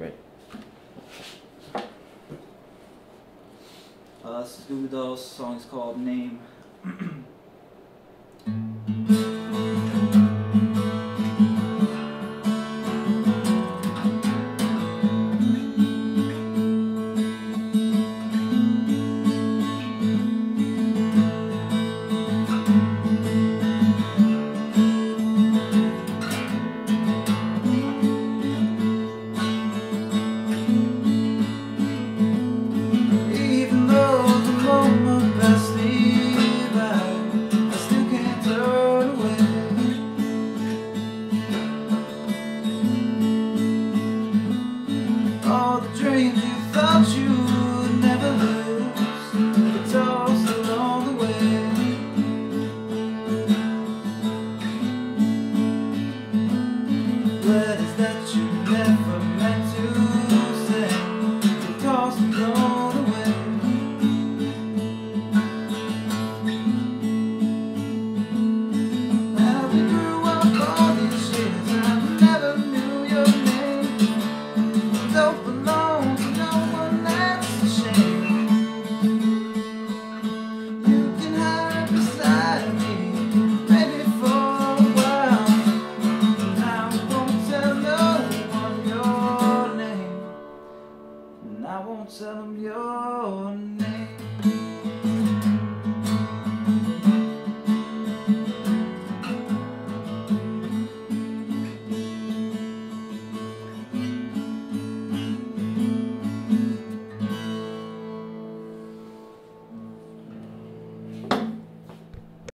Great. Uh, Dolls. Song is called Name. All the dreams you thought you would never lose, tossed along the way. Letters that you never meant won't tell them your name.